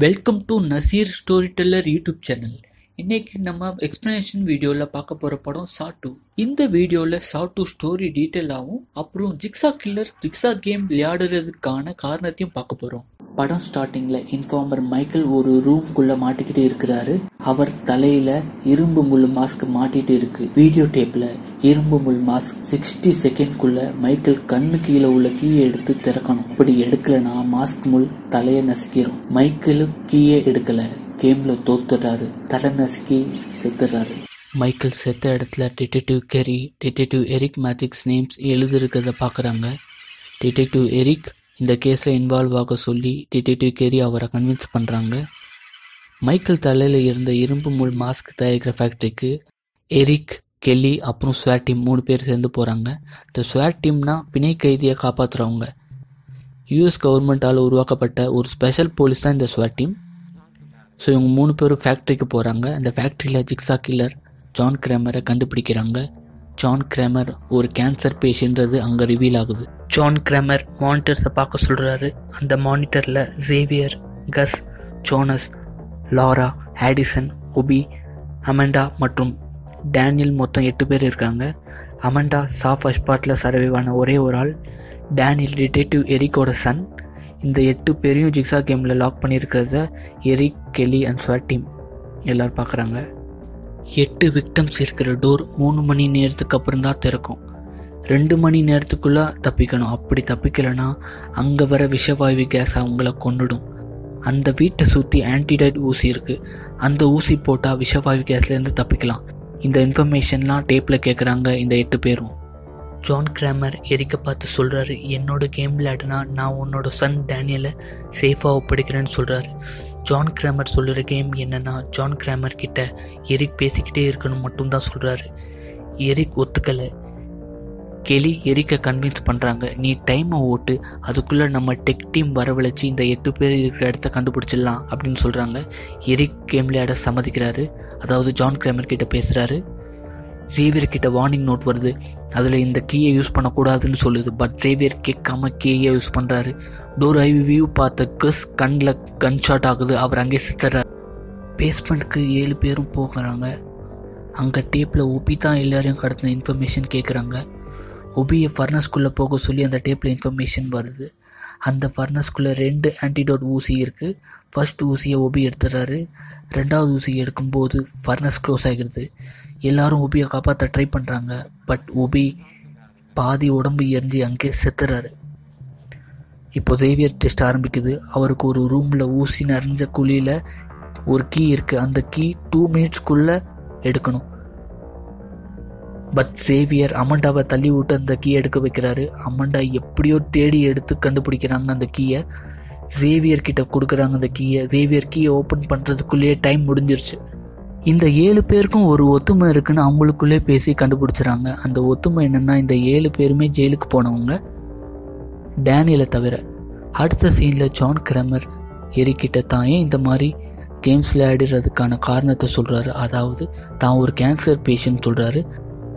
Welcome to Nasir Storyteller YouTube channel. இன்னைக்கு நம்ம explanation வீடியோவில் பார்க்க போகிற படம் சா டூ இந்த வீடியோவில் சா டூ ஸ்டோரி டீட்டெயிலாகவும் அப்புறம் ஜிக்ஸா கில்லர் ஜிக்ஸா கேம் விளையாடுறதுக்கான காரணத்தையும் பார்க்க போகிறோம் படம் ஸ்டார்டிங்கில் இன்ஃபார்மர் மைக்கேல் ஒரு ரூம்குள்ளே மாட்டிக்கிட்டு இருக்கிறாரு. அவர் தலையில் இரும்பு முள் மாஸ்க் மாட்டிட்டு இருக்கு. வீடியோ டேப்பில் இரும்பு முள் மாஸ்க் சிக்ஸ்டி செகண்ட்குள்ளே மைக்கேல் கண்ணு கீழே உள்ள கீயை எடுத்து திறக்கணும். அப்படி எடுக்கலைன்னா மாஸ்க் முள் தலையை நசுக்கிடும் மைக்கேலும் கீயே எடுக்கலை. கேமில் தோத்துடுறாரு தலை நசுக்கி செத்துடுறாரு மைக்கேல் செத்த இடத்துல detective Kerry detective Eric Matthews names எழுதிருக்கிறத பார்க்குறாங்க. டிடெக்டிவ் எரிக் இந்த கேஸில் இன்வால்வ் ஆக சொல்லி டிடெக்டிவ் கெரி அவரை கன்வின்ஸ் பண்ணுறாங்க மைக்கேல் தலையில் இருந்த இரும்பு முள் மாஸ்க் தயாரிக்கிற ஃபேக்ட்ரிக்கு எரிக் கெல்லி அப்புறம் ஸ்வாட் டீம் மூணு பேர் சேர்ந்து போகிறாங்க இந்த ஸ்வாட் டீம்னா பிணை கைதியை காப்பாற்றுறவங்க யூஎஸ் கவர்மெண்ட்டால் உருவாக்கப்பட்ட ஒரு ஸ்பெஷல் போலீஸ் தான் இந்த ஸ்வேட் டீம் ஸோ இவங்க மூணு பேரும் ஃபேக்ட்ரிக்கு போகிறாங்க அந்த ஃபேக்ட்ரியில் ஜிக்ஸா கில்லர் ஜான் கிராமரை கண்டுபிடிக்கிறாங்க. ஜான் கிராமர் ஒரு கேன்சர் பேஷண்ட்றது அங்கே ரிவீல் ஆகுது. ஜான் கிராமர் மானிட்டர்ஸை பார்க்க சொல்கிறாரு அந்த மானிட்டரில் ஜேவியர் கஸ் ஜோனஸ் லாரா ஹேடிசன் ஒபி அமெண்டா மற்றும் டேனியல் மொத்தம் எட்டு பேர் இருக்காங்க. அமெண்டா சா அஷ்பாட்டில் பார்ட்டில் சர்வைவான ஒரே ஒரு ஆள். டேனியல் டிடெக்டிவ் எரிக்கோட சன் இந்த எட்டு பேரையும் ஜிக்ஸா கேமில் லாக் பண்ணியிருக்கிறத எரிக் கெலி அண்ட் ஸ்வாட் டீம் எல்லோரும் பார்க்குறாங்க எட்டு விக்டம்ஸ் இருக்கிற டோர் மூணு மணி நேரத்துக்கு அப்புறம் தான் திறக்கும். ரெண்டு மணி நேரத்துக்குள்ளே தப்பிக்கணும். அப்படி தப்பிக்கலைன்னா அங்கே வர விஷவாயு கேஸ் அவங்கள கொண்டுடும் அந்த வீட்டை சுற்றி ஆன்டிடைட் ஊசி இருக்குது அந்த ஊசி போட்டால் விஷவாயு கேஸ்லேருந்து தப்பிக்கலாம். இந்த இன்ஃபர்மேஷன்லாம் டேப்பில் கேட்குறாங்க இந்த எட்டு பேரும். ஜான் கிராமர் எரிக்க பார்த்து சொல்கிறாரு என்னோட கேம் விளையாடுனா நான் உன்னோட சன் டேனியலை சேஃபாக ஒப்படைக்கிறேன்னு சொல்கிறாரு ஜான் கிராமர் சொல்கிற கேம் என்னென்னா ஜான் கிராமர் கிட்ட எரிக் பேசிக்கிட்டே இருக்கணும் மட்டும்தான் சொல்கிறாரு எரிக் ஒத்துக்கலை. கெலி எரிக்கை கன்வின்ஸ் பண்ணுறாங்க நீ டைமை ஓட்டு அதுக்குள்ளே நம்ம டெக் டீம் வரவழைச்சி இந்த எட்டு பேர் இருக்கிற இடத்த கண்டுபிடிச்சிடலாம் அப்படின்னு சொல்கிறாங்க எரிக் கேம் விளையாட சம்மதிக்கிறாரு. அதாவது ஜான் கிராமர் கிட்ட பேசுகிறாரு சேவியர் கிட்ட வார்னிங் நோட் வருது. அதில் இந்த கீயை யூஸ் பண்ணக்கூடாதுன்னு சொல்லுது. பட் ஜேவியர் கேட்காம கீயை யூஸ் பண்ணுறாரு டோர் ஐ வியூ பார்த்த கிறிஸ் கண்ணில் கன் ஷாட் ஆகுது. அவர் அங்கே சித்துறாரு பேஸ்மெண்ட்க்கு ஏழு பேரும் போகிறாங்க. அங்கே டேப்பில் ஒபி தான் எல்லாரையும் கடத்தின இன்ஃபர்மேஷன் கேட்குறாங்க ஒபியை ஃபர்னஸ்குள்ளே போக சொல்லி அந்த டேப்பில் இன்ஃபர்மேஷன் வருது. அந்த ஃபர்னஸ்குள்ளே ரெண்டு ஆன்டிடோட் ஊசி இருக்குது ஃபர்ஸ்ட் ஊசியை ஒபி எடுத்துடுறாரு ரெண்டாவது ஊசி எடுக்கும்போது ஃபர்னஸ் க்ளோஸ் ஆகிடுது. எல்லாரும் ஒபியை காப்பாற்ற ட்ரை பண்ணுறாங்க பட் ஓபி பாதி உடம்பு எரிஞ்சு அங்கே செத்துறாரு. இப்போ ஜேவியர் டெஸ்ட் ஆரம்பிக்குது. அவருக்கு ஒரு ரூமில் ஊசி நிறைஞ்ச குழியில் ஒரு கீ இருக்குது அந்த கீ டூ மினிட்ஸ்க்குள்ளே எடுக்கணும். பட் சேவியர் அமண்டாவை தள்ளி விட்டு அந்த கீ எடுக்க வைக்கிறாரு. அமண்டா எப்படியோ தேடி எடுத்து கண்டுபிடிக்கிறாங்க அந்த கீயை ஜேவியர் கிட்ட கொடுக்குறாங்க அந்த கீயை ஜேவியர் கீயை ஓப்பன் பண்ணுறதுக்குள்ளேயே டைம் முடிஞ்சிருச்சு. இந்த ஏழு பேருக்கும் ஒரு ஒத்துமை இருக்குன்னு அவங்களுக்குள்ளே பேசி கண்டுபிடிச்சிறாங்க. அந்த ஒத்துமை என்னென்னா இந்த ஏழு பேருமே ஜெயிலுக்கு போனவங்க டேனியலை தவிர அடுத்த சீனில் ஜான் கிரமர் எரிக்கிட்ட தான் ஏன் இந்த மாதிரி கேம்ஸ் விளையாடுறதுக்கான காரணத்தை சொல்கிறாரு அதாவது தான் ஒரு கேன்சர் பேஷண்ட் சொல்கிறாரு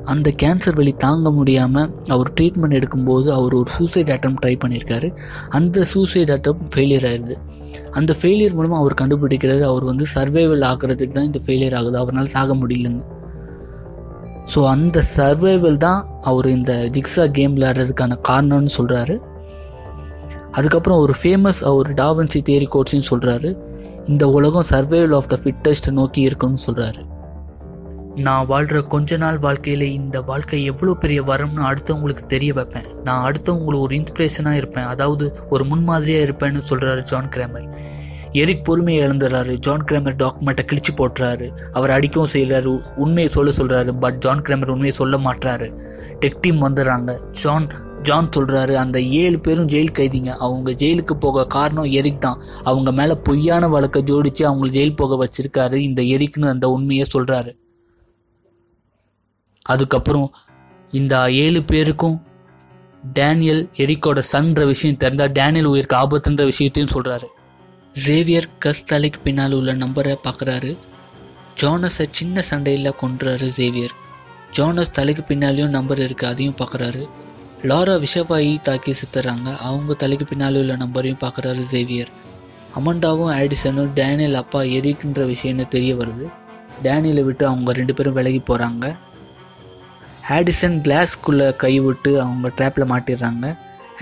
அந்த கேன்சர் வலி தாங்க முடியாமல் அவர் ட்ரீட்மெண்ட் எடுக்கும்போது அவர் ஒரு சூசைட் அட்டம் ட்ரை பண்ணியிருக்காரு. அந்த சூசைட் அட்டம் ஃபெயிலியர் ஆயிடுது. அந்த ஃபெயிலியர் மூலமாக அவர் கண்டுபிடிக்கிறது அவர் வந்து சர்வைவல் ஆகிறதுக்கு தான் இந்த ஃபெயிலியர் ஆகுது. அவரால் சாக முடியலன்னு ஸோ அந்த சர்வைவல் தான் அவர் இந்த ஜிக்ஸா கேம் விளையாடுறதுக்கான காரணம்னு சொல்கிறாரு அதுக்கப்புறம் ஒரு ஃபேமஸ் அவர் டாவன்சி தேரி கோட்ஸையும் சொல்கிறாரு இந்த உலகம் சர்வைவல் ஆஃப் த ஃபிட்டஸ்ட் நோக்கி இருக்குன்னு சொல்கிறாரு நான் வாழ்கிற கொஞ்ச நாள் வாழ்க்கையில் இந்த வாழ்க்கை எவ்வளோ பெரிய வரம்னு அடுத்தவங்களுக்கு தெரிய வைப்பேன். நான் அடுத்தவங்களுக்கு ஒரு இன்ஸ்பிரேஷனாக இருப்பேன். அதாவது ஒரு முன்மாதிரியாக இருப்பேன்னு சொல்கிறாரு ஜான் கிராமர் எரிக் பொறுமையை இழந்துடுறாரு ஜான் கிராமர் டாக்குமெண்ட்டை கிழிச்சு போட்டுறாரு. அவர் அடிக்கவும் செய்கிறாரு உண்மையை சொல்ல சொல்கிறாரு பட் ஜான் கிராமர் உண்மையை சொல்ல மாட்டுறாரு டெக் டீம் வந்துடுறாங்க. ஜான் ஜான் சொல்கிறாரு அந்த ஏழு பேரும் ஜெயில் கைதிங்க. அவங்க ஜெயிலுக்கு போக காரணம் எரிக் தான். அவங்க மேலே பொய்யான வழக்கை ஜோடித்து அவங்களை ஜெயில் போக வச்சுருக்காரு. இந்த எரிக்னு அந்த உண்மையை சொல்கிறாரு அதுக்கப்புறம் இந்த ஏழு பேருக்கும் டேனியல் எரிக்கோட சன்ற விஷயம் தெரிந்தால் டேனியல் உயிருக்கு ஆபத்துன்ற விஷயத்தையும் சொல்கிறாரு ஜேவியர் கஸ் தலைக்கு பின்னால் உள்ள நம்பரை பார்க்குறாரு ஜோனஸை சின்ன சண்டையில் கொன்றாரு ஜேவியர் ஜோனஸ் தலைக்கு பின்னாலேயும் நம்பர் இருக்குது அதையும் பார்க்குறாரு லாரா விஷவாயி தாக்கி சித்துறாங்க அவங்க தலைக்கு பின்னால் உள்ள நம்பரையும் பார்க்குறாரு ஜேவியர் அமண்டாவும் ஆடிசனும் டேனியல் அப்பா எரிக்குன்ற விஷயம்னு தெரிய வருது. டேனியலை விட்டு அவங்க ரெண்டு பேரும் விலகி போகிறாங்க ஆடிசன் கிளாஸ்க்குள்ளே கைவிட்டு அவங்க ட்ராப்பில் மாட்டிடுறாங்க.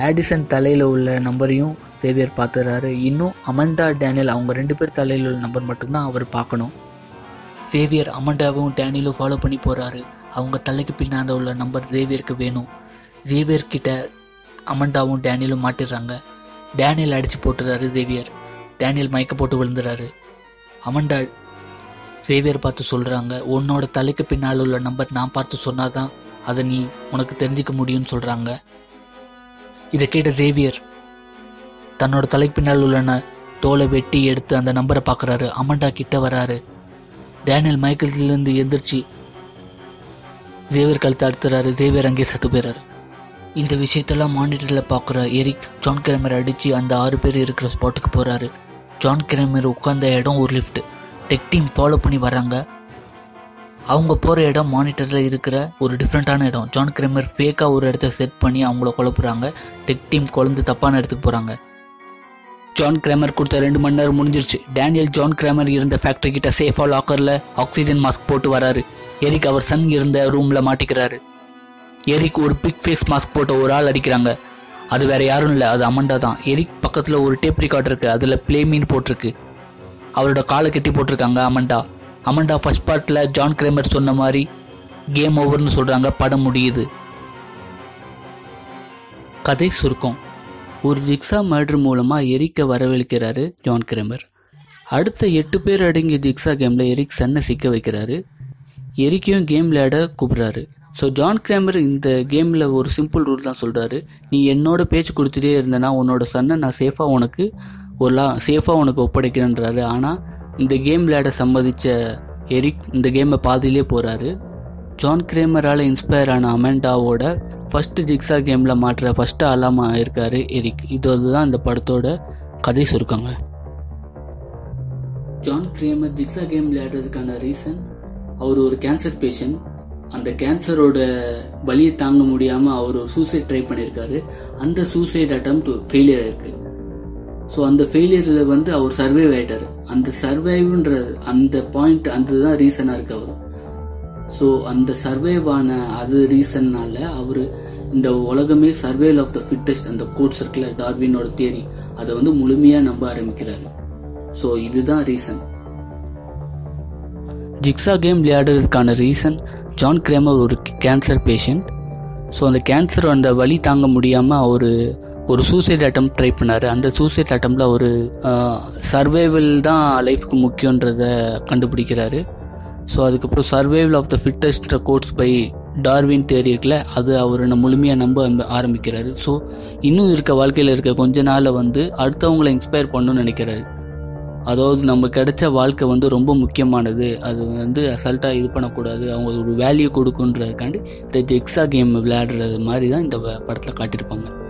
ஆடிசன் தலையில் உள்ள நம்பரையும் சேவியர் பார்த்துறாரு இன்னும் அமண்டா டேனியல் அவங்க ரெண்டு பேர் தலையில் உள்ள நம்பர் மட்டும்தான் அவர் பார்க்கணும். சேவியர் அமண்டாவும் டேனியலும் ஃபாலோ பண்ணி போகிறாரு அவங்க தலைக்கு பின்னால் உள்ள நம்பர் சேவியருக்கு வேணும். சேவியர் கிட்ட அமண்டாவும் டேனியலும் மாட்டிடுறாங்க. டேனியல் அடித்து போட்டுறாரு சேவியர் டேனியல் மயக்க போட்டு விழுந்துறாரு. அமண்டா சேவியர் பார்த்து சொல்கிறாங்க உன்னோட தலைக்கு பின்னால் உள்ள நம்பர் நான் பார்த்து சொன்னாதான் அதை நீ உனக்கு தெரிஞ்சுக்க முடியும்னு சொல்கிறாங்க இதை கேட்ட சேவியர் தன்னோட தலைக்கு பின்னால் உள்ள தோலை வெட்டி எடுத்து அந்த நம்பரை பார்க்குறாரு. அமண்டா கிட்ட வராரு. டேனியல் மைக்கேல்லேருந்து எந்திரிச்சு ஜேவியர் கழுத்தை அடுத்துறாரு ஜேவியர் அங்கே செத்து போயிறாரு. இந்த விஷயத்தெல்லாம் மானிட்டரில் பார்க்குற எரிக் ஜான் கிரமர் அடித்து அந்த ஆறு பேர் இருக்கிற ஸ்பாட்டுக்கு போகிறாரு ஜான் கிரமர் உட்காந்த இடம் ஒரு லிஃப்ட் டெக் டீம் ஃபாலோ பண்ணி வராங்க. அவங்க போகிற இடம் மானிட்டரில் இருக்கிற ஒரு டிஃப்ரெண்ட்டான இடம். ஜான் கிரமர் ஃபேக்காக ஒரு இடத்த செட் பண்ணி அவங்கள குழப்புறாங்க டெக் டீம் குழந்து தப்பான இடத்துக்கு போகிறாங்க ஜான் கிராமர் கொடுத்த ரெண்டு மணி நேரம் முடிஞ்சிருச்சு. டேனியல் ஜான் கிராமர் இருந்த ஃபேக்டரி கிட்ட சேஃபாக லாக்கரில் ஆக்சிஜன் மாஸ்க் போட்டு வராரு. எரிக் அவர் சன் இருந்த ரூமில் மாட்டிக்கிறாரு. எரிக் ஒரு பிக் ஃபேஸ் மாஸ்க் போட்ட ஒரு ஆள் அடிக்கிறாங்க. அது வேற யாரும் இல்லை அது அமண்டா தான். எரிக் பக்கத்தில் ஒரு டேப் ரெக்கார்ட் இருக்கு. அதில் ப்ளே மீன் போட்டிருக்கு. அவரோட காலை கட்டி போட்டிருக்காங்க அமண்டா அமண்டா ஃபர்ஸ்ட் பார்ட்டில் ஜான் கிரேமர் சொன்ன மாதிரி கேம் ஓவர்னு சொல்கிறாங்க படம் முடியுது. கதை சுருக்கம். ஒரு ஜிக்ஸா மர்டர் மூலமாக எரிக்க வரவழைக்கிறாரு ஜான் கிரேமர். அடுத்த எட்டு பேர் அடங்கிய ஜிக்ஸா கேமில் எரிக் சன்னை சிக்க வைக்கிறாரு. எரிக்கையும் கேம் விளையாட கூப்பிட்றாரு. ஸோ ஜான் கிராமர் இந்த கேமில் ஒரு சிம்பிள் ரூல் தான் சொல்கிறாரு நீ என்னோட பேச்சு கொடுத்துட்டே இருந்தனா உன்னோட சன்னை நான் சேஃபாக உனக்கு ஒரு லா சேஃபாக உனக்கு ஒப்படைக்கிறேன்றாரு. ஆனால் இந்த கேம் விளையாட சம்மதித்த எரிக் இந்த கேமை பாதியிலே போகிறாரு ஜான் கிரேமரால் இன்ஸ்பயர் ஆன அமெண்டாவோட ஃபஸ்ட்டு ஜிக்ஸா கேமில் மாற்ற ஃபஸ்ட்டு ஆளாமா இருக்கார் எரிக் இது அதுதான் இந்த படத்தோட கதை சுருக்கங்க ஜான் கிரேமர் ஜிக்ஸா கேம் விளையாடுறதுக்கான ரீசன் அவர் ஒரு கேன்சர் பேஷண்ட் அந்த கேன்சரோட வலியை தாங்க முடியாமல் அவர் ஒரு சூசைட் ட்ரை பண்ணியிருக்காரு அந்த சூசைட் அட்டம் ஃபெயிலியர் இருக்குது ஸோ அந்த ஃபெயிலியரில் வந்து அவர் சர்வைவ் ஆயிட்டார். அந்த சர்வைவ்ன்ற அந்த பாயிண்ட் அந்த தான் ரீசனாக இருக்கு அவர். ஸோ அந்த சர்வைவ் ஆன அது ரீசன்னால அவர் இந்த உலகமே சர்வேல் ஆஃப் த ஃபிட்டஸ்ட் அந்த கோட்ஸ் இருக்குல்ல டார்வினோட தியரி அதை வந்து முழுமையாக நம்ப ஆரம்பிக்கிறாரு. ஸோ இதுதான் ரீசன் ஜிக்ஸா கேம் விளையாடுறதுக்கான ரீசன் ஜான் கிரேமர் ஒரு கேன்சர் பேஷண்ட் ஸோ அந்த கேன்சர் அந்த வலி தாங்க முடியாமல் அவர் ஒரு சூசைட் அட்டம் ட்ரை பண்ணார். அந்த சூசைட் அட்டம்ல ஒரு சர்வைவல் தான் லைஃப்க்கு முக்கியன்றத கண்டுபிடிக்கிறாரு. ஸோ அதுக்கப்புறம் survival of the fittest quotes by Darwin theory இருக்குல்ல அது அவர் முழுமையாக நம்ப ஆரம்பி- ஆரம்பிக்கிறாரு. ஸோ இன்னும் இருக்க வாழ்க்கையில் இருக்க கொஞ்ச நாளில் வந்து அடுத்தவங்களை இன்ஸ்பயர் பண்ணணும்னு நினைக்கிறாரு. அதாவது நம்ம கிடைச்ச வாழ்க்கை வந்து ரொம்ப முக்கியமானது. அது வந்து அசல்ட்டாக இது பண்ணக்கூடாது. அவங்க ஒரு வேல்யூ கொடுக்குன்றதுக்காண்டி இந்த ஜெக்ஸா கேம் விளையாடுறது மாதிரி தான் இந்த படத்தில் காட்டியிருப்பாங்க.